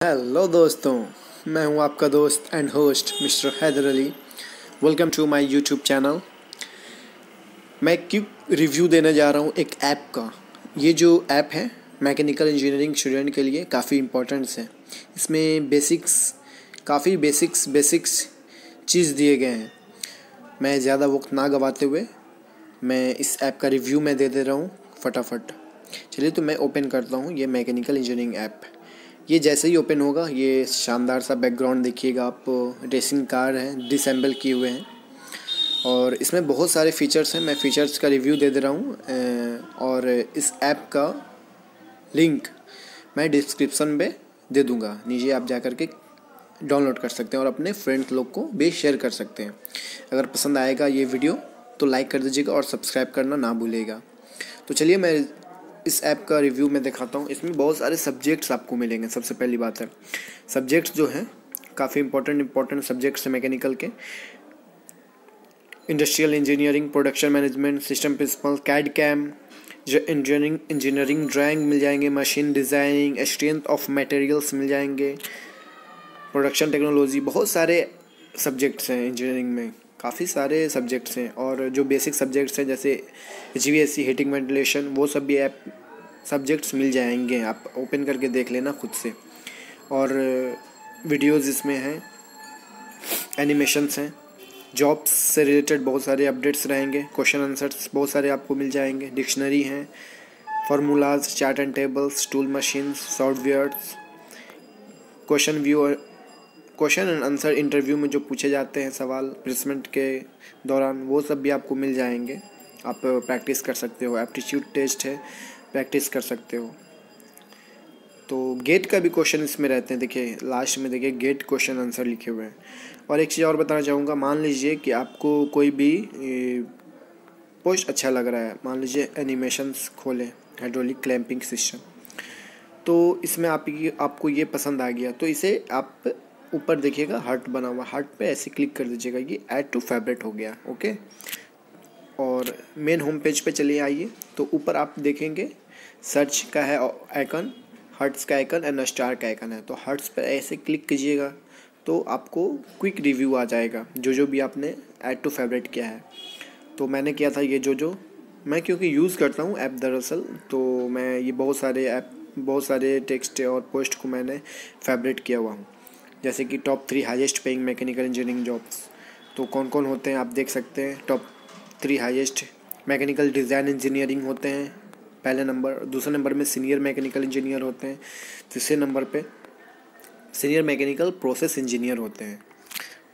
Hello दोस्तों। मैं हूँ आपका दोस्त and host mister Haider Ali. Welcome to my YouTube channel मैं क्यों रिव्यू देने जा रहा हूँ एक ऐप का। ये जो ऐप है मैकेनिकल इंजीनियरिंग स्टूडेंट के लिए काफ़ी इम्पोर्टेंट्स है। इसमें बेसिक्स काफ़ी बेसिक्स बेसिक्स चीज़ दिए गए हैं। मैं ज़्यादा वक्त ना गवाते हुए मैं इस ऐप का रिव्यू मैं दे दे रहा हूँ फटाफट। चलिए तो मैं ओपन करता हूँ, ये मैकेनिकल इंजीनियरिंग ऐप ये जैसे ही ओपन होगा, ये शानदार सा बैकग्राउंड देखिएगा आप रेसिंग कार है डिसम्बल किए हुए हैं। और इसमें बहुत सारे फीचर्स हैं, मैं फ़ीचर्स का रिव्यू दे दे रहा हूँ और इस ऐप का लिंक मैं डिस्क्रिप्सन में दे दूँगा। नीचे आप जा कर के डाउनलोड कर सकते हैं और अपने फ्रेंड्स लोग को भी शेयर कर सकते हैं। अगर पसंद आएगा ये वीडियो तो लाइक कर दीजिएगा और सब्सक्राइब करना ना भूलेगा तो चलिए मैं इस ऐप का रिव्यू मैं दिखाता हूँ। इसमें बहुत सारे सब्जेक्ट्स आपको मिलेंगे, सबसे पहली बात है। सब्जेक्ट्स जो हैं, काफ़ी इंपॉर्टेंट इंपॉर्टेंट सब्जेक्ट्स हैं मैकेनिकल के। Industrial engineering production management system principle CAD CAM engineering engineering drawing मिल जाएँगे machine designing strength of materials मिल जाएँगे। प्रोडक्शन टेक्नोलॉजी बहुत सारे सब्जेक्ट्स हैं इंजीनियरिंग में। काफ़ी सारे सब्जेक्ट्स हैं और जो बेसिक सब्जेक्ट्स हैं, जैसे G S C heating ventilation वो सब भी ऐप सब्जेक्ट्स मिल जाएँगे। आप ओपन करके देख लेना खुद से। और वीडियोस इसमें हैं एनिमेशंस हैं जॉब्स से रिलेटेड बहुत सारे अपडेट्स रहेंगे क्वेश्चन आंसर्स बहुत सारे आपको मिल जाएँगे। डिक्शनरी हैं formulas chart and tables tool machines softwares question view question and answer interview में जो पूछे जाते हैं सवाल प्लेसमेंट के दौरान, वो सब भी आपको मिल जाएँगे। आप प्रैक्टिस कर सकते हो। एप्टीट्यूड टेस्ट है प्रैक्टिस कर सकते हो। तो गेट का भी क्वेश्चन इसमें रहते हैं। देखिए लास्ट में देखिए गेट क्वेश्चन आंसर लिखे हुए हैं। और एक चीज़ और बताना चाहूँगा। मान लीजिए कि आपको कोई भी पोस्ट अच्छा लग रहा है। मान लीजिए एनिमेशंस खोलें हाइड्रोलिक क्लैंपिंग सिस्टम तो इसमें आप आपको ये पसंद आ गया। तो इसे आप ऊपर देखिएगा हार्ट बना हुआ हार्ट पे ऐसे क्लिक कर दीजिएगा ये ऐड टू फेवरेट हो गया ओके और मेन होम पेज पे चलिए आइए तो ऊपर आप देखेंगे सर्च का है आइकन हर्ट्स का आइकन एंड स्टार का आइकन है तो हर्ट्स पर ऐसे क्लिक कीजिएगा तो आपको क्विक रिव्यू आ जाएगा, जो जो भी आपने ऐड टू फेवरेट किया है। तो मैंने किया था ये जो जो, मैं क्योंकि यूज़ करता हूँ ऐप दरअसल तो मैं ये बहुत सारे ऐप बहुत सारे टेक्स्ट और पोस्ट को मैंने फेवरेट किया हुआ हूँ। जैसे कि top three highest paying mechanical engineering jobs तो कौन कौन होते हैं आप देख सकते हैं? Top three highest mechanical design engineering होते हैं, पहले नंबर दूसरे नंबर में सीनियर मैकेनिकल इंजीनियर होते हैं, तीसरे नंबर पे सीनियर मैकेनिकल प्रोसेस इंजीनियर होते हैं।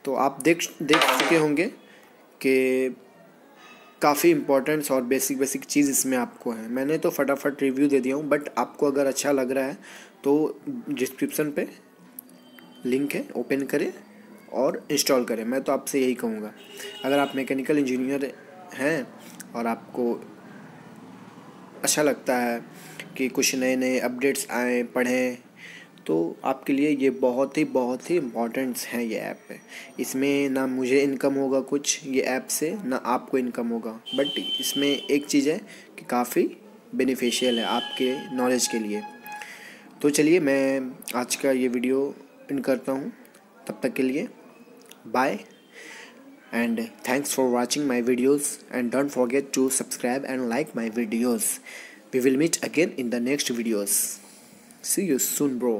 तो आप देख देख चुके होंगे कि काफ़ी इंपॉर्टेंट्स और बेसिक बेसिक चीज़ इसमें आपको है। मैंने तो फटाफट रिव्यू दे दिया हूँ बट आपको अगर अच्छा लग रहा है तो डिस्क्रिप्सन पे लिंक है, ओपन करें और इंस्टॉल करें। मैं तो आपसे यही कहूँगा। अगर आप मैकेनिकल इंजीनियर हैं और आपको अच्छा लगता है कि कुछ नए नए अपडेट्स आए, पढ़ें तो आपके लिए ये बहुत ही बहुत ही इम्पॉर्टेंट्स हैं ये ऐप है। इसमें ना मुझे इनकम होगा कुछ ये ऐप से, ना आपको इनकम होगा। बट इसमें एक चीज़ है कि काफ़ी बेनिफिशियल है आपके नॉलेज के लिए। तो चलिए मैं आज का ये वीडियो इन करता हूँ तब तक के लिए bye and thanks for watching my videos and don't forget to subscribe and like my videos we will meet again in the next videos see you soon bro